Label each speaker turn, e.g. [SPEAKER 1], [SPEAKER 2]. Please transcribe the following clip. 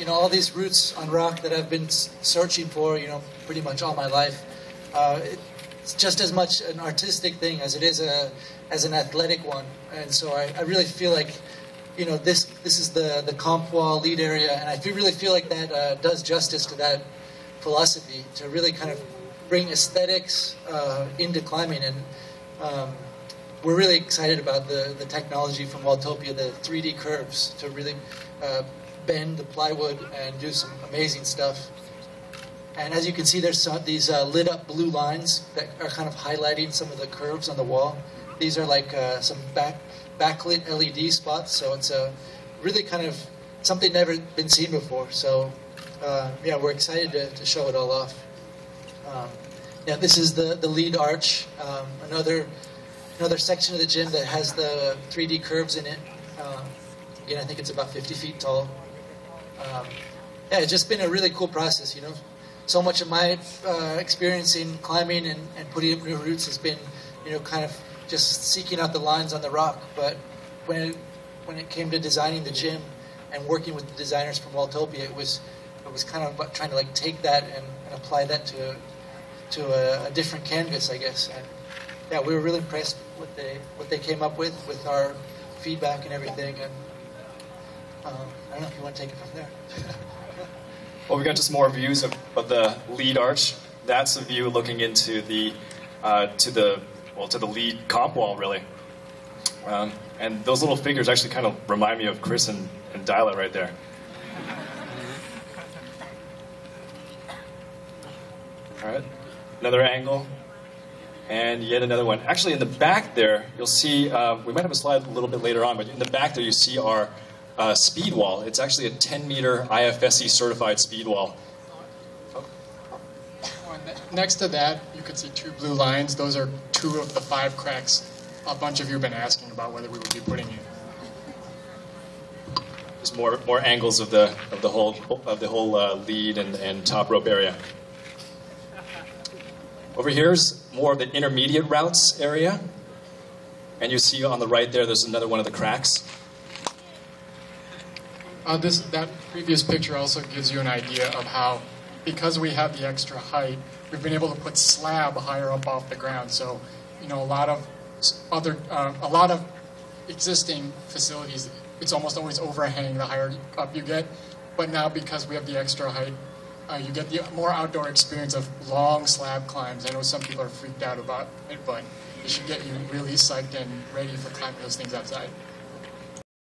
[SPEAKER 1] you know, all these routes on rock that I've been searching for, you know, pretty much all my life. Uh, it's just as much an artistic thing as it is a as an athletic one, and so I, I really feel like, you know, this this is the the comp wall lead area, and I feel, really feel like that uh, does justice to that philosophy to really kind of bring aesthetics uh, into climbing and. Um, we're really excited about the, the technology from Walltopia, the 3D curves to really uh, bend the plywood and do some amazing stuff. And as you can see, there's some, these uh, lit up blue lines that are kind of highlighting some of the curves on the wall. These are like uh, some back, backlit LED spots, so it's a really kind of something never been seen before. So uh, yeah, we're excited to, to, show it all off. Um, yeah, this is the, the lead arch, um, another another section of the gym that has the 3D curves in it. Um, again, I think it's about 50 feet tall. Um, yeah, it's just been a really cool process, you know. So much of my uh, experience in climbing and, and putting up new routes has been, you know, kind of just seeking out the lines on the rock. But when it, when it came to designing the gym and working with the designers from Walltopia, it was it was kind of trying to like take that and, and apply that to to a, a different canvas, I guess. And, yeah, we were really impressed with they what they came up with with our feedback and everything. And I don't know if you want to take it from there.
[SPEAKER 2] well, we got just more views of, of the lead arch. That's a view looking into the uh, to the well to the lead comp wall really. Um, and those little figures actually kind of remind me of Chris and, and Daila right there. All right, another angle and yet another one. Actually, in the back there, you'll see, uh, we might have a slide a little bit later on, but in the back there you see our uh, speed wall. It's actually a 10 meter IFSC certified speed wall.
[SPEAKER 3] Next to that, you can see two blue lines. Those are two of the five cracks a bunch of you have been asking about whether we would be putting in.
[SPEAKER 2] There's more, more angles of the, of the whole, of the whole uh, lead and, and top rope area. Over here is more of the intermediate routes area. And you see on the right there, there's another one of the cracks.
[SPEAKER 3] Uh, this, that previous picture also gives you an idea of how, because we have the extra height, we've been able to put slab higher up off the ground. So, you know, a lot of other, uh, a lot of existing facilities, it's almost always overhang the higher up you get. But now, because we have the extra height, uh, you get the more outdoor experience of long slab climbs. I know some people are freaked out about it, but it should get you really psyched and ready for climbing those things outside.